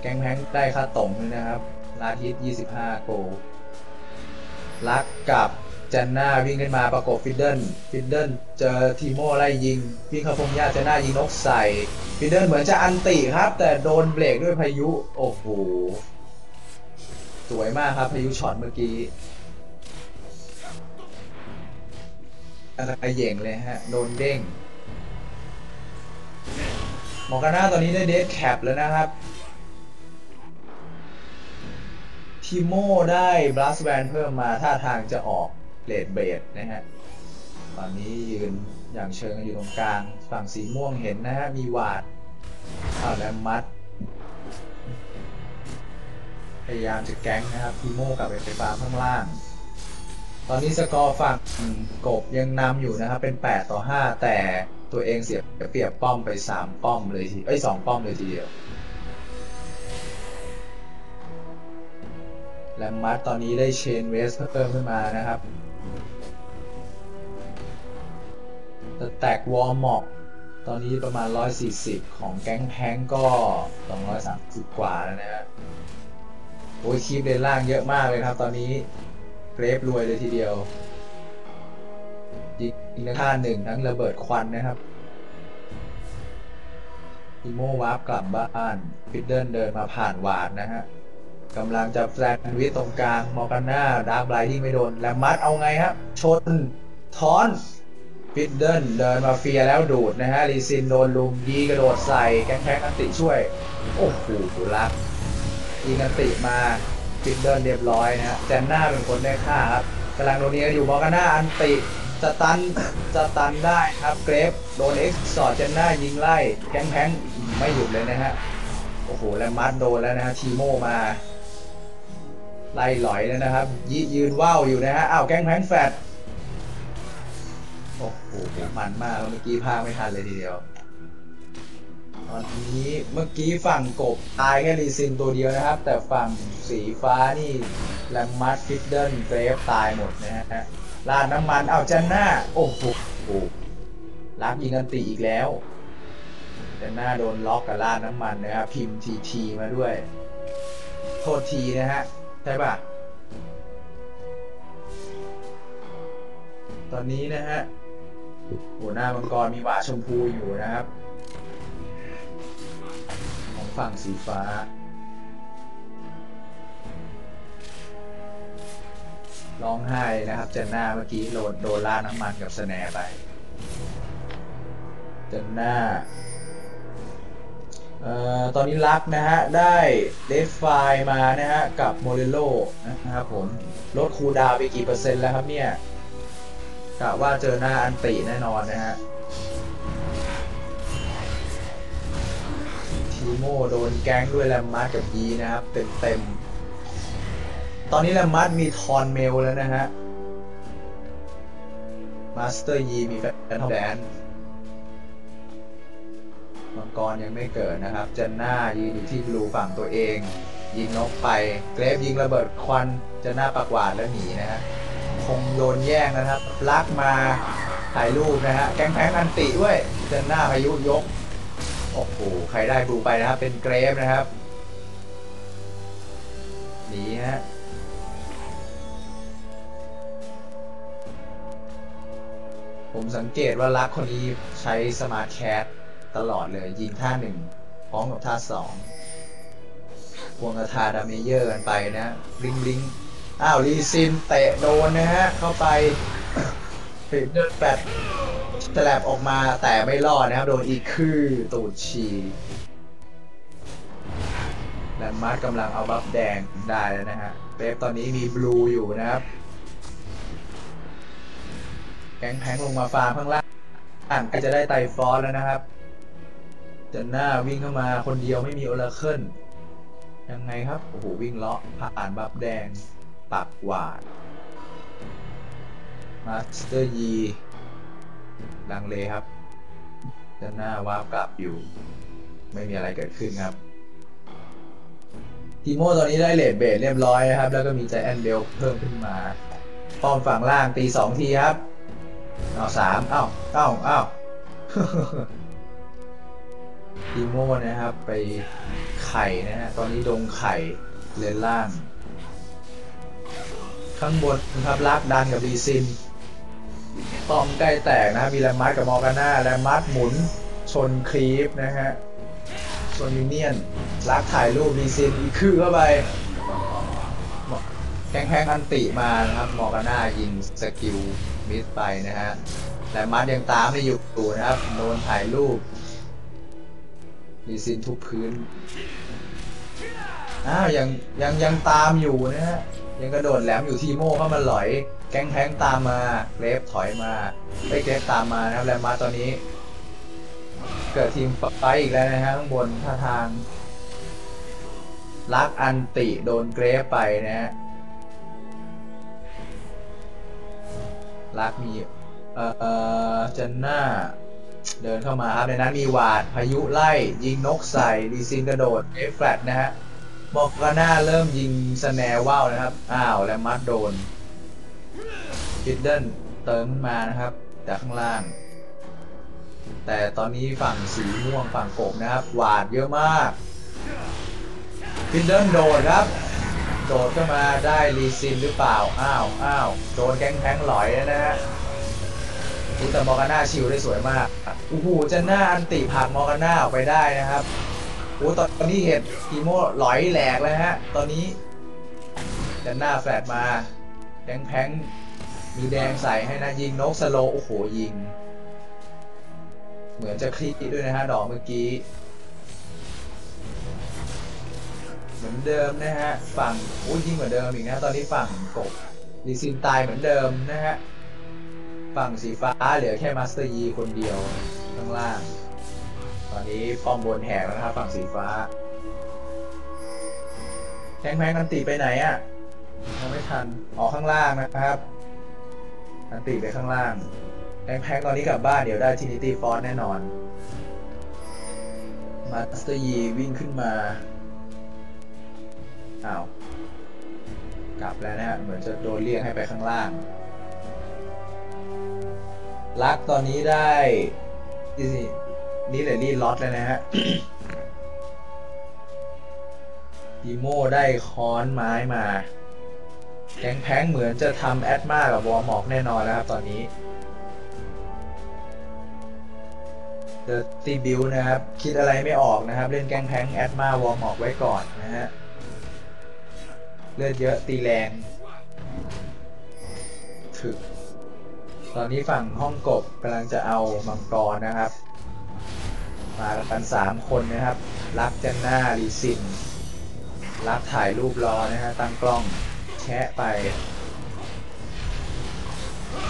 Gangplank ได้ค่าตรงด้วยนะครับ last hit 25 gold Lux กับ Janna วิ่งขึ้นมาประกบ Fiddle Fiddle เจอ Teemo ไล่ยิงวิ่งเข้าพงหญ้า Janna ยิงนกใส่ Fiddle เหมือนจะ ulti ครับ แต่โดนเบรกด้วยพายุ โอ้โห สวยมากครับพายุช็อตเมื่อกี้อะไรเหย่งเลยฮะ โดนเด้งMorgana ตอนนี้ได้ Deathcap แล้วนะครับ Teemo ได้ Blasting Wand เพิ่มมาท่าทางจะออก Lich Bane นะฮะ ตอนนี้ยืนอย่างเชิงอยู่ตรงกลาง ฝั่งสีม่วงเห็นนะฮะ มีวาดอ้าว Rammus พยายามจะ gank นะครับ Teemo กับไฟฟ้าข้างล่าง ตอนนี้สกอร์ฝั่งกบยังนำอยู่นะครับ เป็น 8 ต่อ 5 แต่ตัวเองเสียเปรียบป้อมไป 3 ป้อมเลยทีเอ้ย 2 ป้อมเลยทีเดียว แลมมัดตอนนี้ได้เชนเวสเพิ่มขึ้นมานะครับสแตกวอลมอกตอนนี้ประมาณ 140 ของแก๊งแพงก็ 230 กว่าแล้วนะฮะโอ้ยคีบเลนล่างเยอะมากเลยครับ ตอนนี้เกรฟรวยเลยทีเดียวยิงทั้งท่าหนึ่งทั้งระเบิดควันนะครับอีโมวาร์ปกลับบ้านฟิดเดิลเดินมาผ่านหวาดนะฮะ กำลังจะแฟลนวิทตรงกลางมอร์กาน่าดาร์กไบรที่ไม่โดน แลมมัดเอาไงครับ ชนทอนฟิดเดิลเดินมาเฟียร์แล้วดูดนะฮะลีซินโดนลุมยีกระโดดใส่แก๊งแพ็กอันติช่วย โอ้โหรักยิงอันติมาฟิดเดิลเรียบร้อยนะฮะแจนหน้าเป็นคนได้ค่าครับกำลังโดนเนียอยู่มอร์กาน่าอันติสตันสตันได้ครับเกรฟโดนเอ็กซ์สอดเจนหน้ายิงไล่แก๊งแพ็งไม่หยุดเลยนะฮะโอ้โหแล้วมัดโดนแล้วนะฮะทีโมมา ไล่หลอยแล้วนะครับยยืนว่าวอยู่นะฮะอ้าวแก๊งแพงแฟดโอ้โหมันมากเมื่อกี้พาไม่ทันเลยทีเดียว ตอนนี้เมื่อกี้ฝั่งกบตายแค่รีซินตัวเดียวนะครับ แต่ฝั่งสีฟ้านี่แลมมัดฟิดเดิลเกรฟตายหมดนะฮะลาดน้ำมันเอาจันหน้า โอ้โหลักยิงกันตีอีกแล้วจันหน้าโดนล็อกกับลาดน้ำมันนะครับ พิมพ์ทีทีมาด้วย โทษทีนะฮะ ใช่ป่ะ ตอนนี้นะฮะหัวหน้ามังกรมีหวาชมพูอยู่นะครับ ของฝั่งสีฟ้า ร้องไห้นะครับเจนหน้าเมื่อกี้โดนโดนล่าน้ำมันกับสแนไปเจนหน้า เอ่อตอนนี้ลักนะฮะ ได้เดฟไฟมานะฮะ กับโมเรโลนะครับผม ลดคูดาวไปกี่เปอร์เซ็นต์แล้วครับเนี่ยกะว่าเจอหน้าอันติแน่นอนนะฮะTeemo โดน gank ด้วย Rammus กับ Yi นะครับ เต็มเต็มๆตอนนี้ Rammus มี Thornmail แล้วนะฮะ Master Yi มี Phantom Dancer มังกรยังไม่เกิดนะครับ Janna ยืนอยู่ที่ blue ฝั่งตัวเอง ยิงนกไป Graves ยิงระเบิดควัน Janna ปักหวาดแล้วหนีนะฮะคงโดนแย่งนะครับ Lux มาถ่ายรูปนะฮะ Gangplank ulti ด้วยJanna พายุยกโอ้โหใครได้ blue ไปนะครับเป็น Graves นะครับหนีฮะผมสังเกตว่า Lux คนนี้ใช้ smart cast ตลอดเลย ยิงท่าหนึ่งพร้อมกับท่าสองควงกระทา damage เยอะกันไปนะลิงลิงอ้าว Lee Sin เตะโดนนะฮะ เข้าไปฟิดเดิลแปดแลบออกมาแต่ไม่รอดนะครับ โดนอีคือตูดฉีแลมมาร์กำลังเอาบัฟแดงได้แล้วนะฮะเป๊ปตอนนี้มีบลูอยู่นะครับ แก๊งแพงลงมาฟาร์มข้างล่างอ่านใครจะได้ไตฟอสแล้วนะครับ เจนหน้าวิ่งเข้ามาคนเดียวไม่มีโอลาเคิลยังไงครับ โอ้โห วิ่งเลาะผ่านบัฟแดงปัก ward Master Yi ลังเลครับ Janna วาร์ปกลับอยู่ ไม่มีอะไรเกิดขึ้นครับ Teemo ตอนนี้ได้ Lich Bane เรียบร้อยนะครับ แล้วก็มี Giant Belt เพิ่มขึ้นมาป้อมฝั่งล่างตีสองทีครับ เอาสามเอ้าเอ้าเอ้า Teemo นะครับ ไปไข่นะฮะตอนนี้ดงไข่เลนล่าง ข้างบนนะครับลากดันกับรีซินป้อมใกล้แตกนะมีแรมมัดกับมอร์กาน่าแรมมัดหมุนชนครีปนะฮะชนมิเนียนลากถ่ายรูปรีซินอีกคือเข้าไปแข้งแข้งอันติมานะครับมอร์กาน่ายิงสกิลมิดไปนะฮะแต่มัดยังตามไม่อยู่นะครับโดนถ่ายรูป รีซินทุกพื้น อ้าวยังยังยังตามอยู่นะฮะ ยังกระโดดแหลมอยู่ทีโม่เพราะมันหลอย แก๊งแพงตามมาเกรฟถอยมาไปเกรฟตามมานะครับแลมมาตอนนี้ เกิดทีมไฟอีกแล้วนะฮะข้างบนท่าทางลักอันติโดนเกรฟไปนะฮะลักมี เอ่อเอ่อจันน่า เดินเข้ามาครับในนั้นมีหวาดพายุไล่ยิงนกใส่ดีซินกระโดดเอฟแฟลตนะฮะบอกกาน่าเริ่มยิงสแนร์ว่าวนะครับ อ้าวแล้วมัดโดนฟิดเดิลเติมขึ้นมานะครับ จากข้างล่าง แต่ตอนนี้ฝั่งสีม่วงฝั่งกบนะครับ หวาดเยอะมากฟิดเดิลโดดครับ โดดเข้ามาได้รีซินหรือเปล่า อ้าวอ้าวโดนแก๊งแพงหลอยนะฮะ อุยแตมอร์กาน่าชิลได้สวยมากโอ้โหจะหน้าอันติผักมอร์กาน่าออกไปได้นะครับโอ้ตอนนี้เห็นอีโมหลอยแหลกเลยฮะ ตอนนี้จันหน้าแฟลตมาแดงแพงมีแดงใส่ให้นะยิงนกสโลโอ้โหยิง เหมือนจะคลิกด้วยนะฮะดอกเมื่อกี้ เหมือนเดิมนะฮะฝั่งโอ้ยยิงเหมือนเดิมอีกนะตอนนี้ฝั่งกบดีซินตายเหมือนเดิมนะฮะ ฝั่งสีฟ้าเหลือแค่มาสเตอร์ยีคนเดียวข้างล่าง ตอนนี้ป้อมบนแหกแล้วนะครับฝั่งสีฟ้าแทงแมงอันติไปไหนอะ่ะยังไม่ทันออกข้างล่างนะครับอันติไปข้างล่างแทงแพงตอนนี้กลับบ้านเดี๋ยวได้ทินิตี้ฟอนแน่นอน มาสเตอร์ยีวิ่งขึ้นมาอ้าวกลับแล้วนะฮะเหมือนจะโดนเรียกให้ไปข้างล่าง ลักตอนนี้ได้นี่นี่เลยนี่ล็อตเลยนะฮะดีโมได้ค้อนไม้มาแกงแพงเหมือนจะทำแอดมากับวอร์มอกแน่นอนแล้วครับตอนนี้เดอะตีบิวนะครับ คิดอะไรไม่ออกนะครับ เล่น Gangplank Atma Warmog ไว้ก่อนนะฮะ เลือดเยอะตีแรงถึก ตอนนี้ฝั่งห้องกบกำลังจะเอามังกรนะครับ มากันสามคนนะครับ Lux Janna Lee Sin Lux ถ่ายรูปรอนะฮะตั้งกล้องแชะไป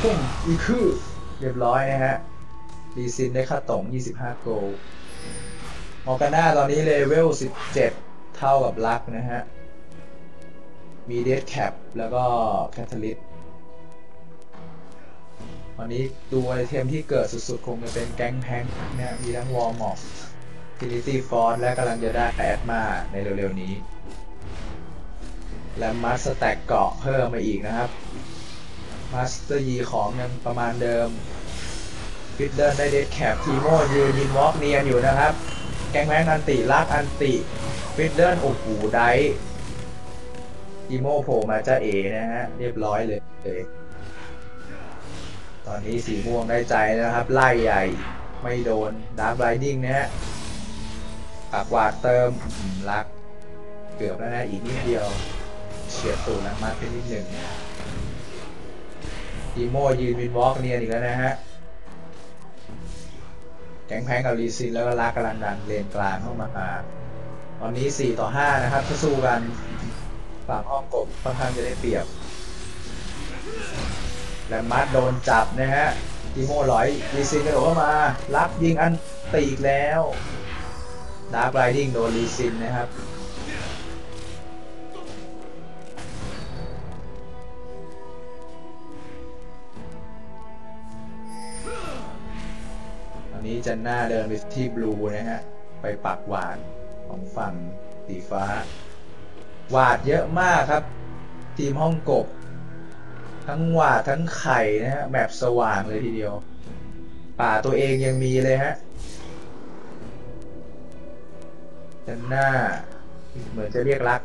พุ่ง E Q เรียบร้อยนะฮะ Lee Sin ได้ค่าตัว25 gold Morgana ตอนนี้เลเวล 17 เท่ากับ Lux นะฮะ มีเด d แคปแล้วก็ Catalyst วันนี้ดูไอเทมที่เกิดสุดๆ คงจะเป็น Gangplank เนี่ยมีทั้ง Warmog Trinity Force และกำลังจะได้ Atma ในเร็วๆนี้ และมาสแต็กเกาะเพิ่มมาอีกนะครับมาสเตอร์ยีของยังประมาณเดิมฟิดเดิลได้เดดแคปทีโมยืนยินวอล์กเนียนอยู่นะครับ แก๊งแพงอันติลากอันติฟิดเดิลโอ้โหได้ทีโมโผล่มาจะเอนะฮะ เรียบร้อยเลย ตอนนี้สีม่วงได้ใจนะครับ ไล่ใหญ่ไม่โดนดาร์ r ไ i ดิ้งนะฮะปากวาดเติมรัก เกือบแล้วนะ อีกนิดเดียวเฉียดตูดนักมัดไปนิดหนึ่งทีโมยืนวินวอล์กเนียนอีกแล้วนะฮะแกงแพงกับรีซินแล้วก็ลากกำลังดันเลนกลางเข้ามาหาตอนนี้ 4 ต่อ 5 นะครับถ้าสู้กันฝั่งห้องกบค่อนข้างจะได้เปรียบ และมัดโดนจับนะฮะทีโม่ลอยLee Sin กระโดดเข้ามา Lux ยิง ulti อีกแล้วดาร์ r ไรดิ้งโดน Lee Sin นะครับตอนนี้ Janna เดินไปที่ blue นะฮะ ไปปักหวาดของฝั่งสีฟ้า หวาดเยอะมากครับ ทีมห้องกบ ทั้งหวาดทั้งไข่นะฮะแบบสว่างเลยทีเดียว ป่าตัวเองยังมีเลยฮะจันหน้า เหมือนจะเรียกรัก